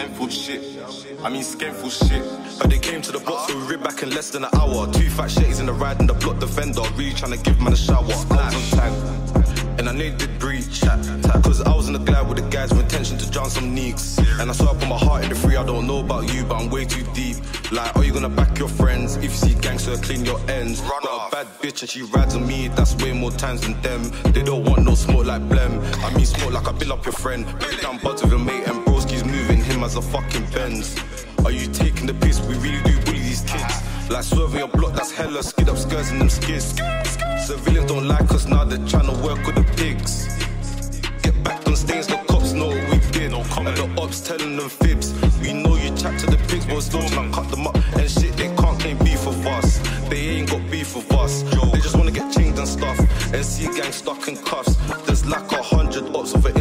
shameful shit. I mean, shameful shit. But they came to the block, so we rib back in less than an hour. Two fat shitties in the ride and the block defender. Really trying to give man a shower. I was on time. And I did breach. Cause I was in the glide with the guys with intention to drown some neeks. And I swear I put my heart in the free. I don't know about you, but I'm way too deep. Like, are you gonna back your friends? If you see gangster, clean your ends. Run Got a bad bitch and she rides on me. That's way more times than them. They don't want no smoke like Blem. I mean, smoke like I build up your friend. Break down buds with your mate and broski's as a fucking Benz. Are you taking the piss? We really do bully these kids. Like swerving your block, that's hella skid up skirts and them skids. Civilians don't like us now, they're trying to work with the pigs. Get back on stains, the cops know what we did. And the ops telling them fibs. We know you chat to the pigs, but still trying to cut them up and shit. They can't claim beef with us. They ain't got beef with us. They just wanna get chinged and stuff. And see gang stuck in cuffs. There's like a hundred ops of an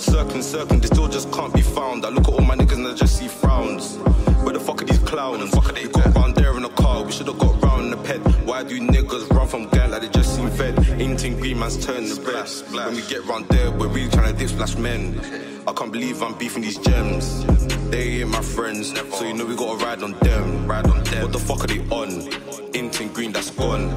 circling, circling, they still just can't be found. I look at all my niggas and I just see frowns. Where the fuck are these clowns? Fuck are they got round there in the car? We should've got round in the ped. Why do niggas run from gang like they just seen fed? Anything green man's turn the red. When we get round there, we're really trying to dip splash men. I can't believe I'm beefing these gems. They ain't my friends, so you know we gotta ride on them. Ride on them. What the fuck are they on? Inting green, that's gone.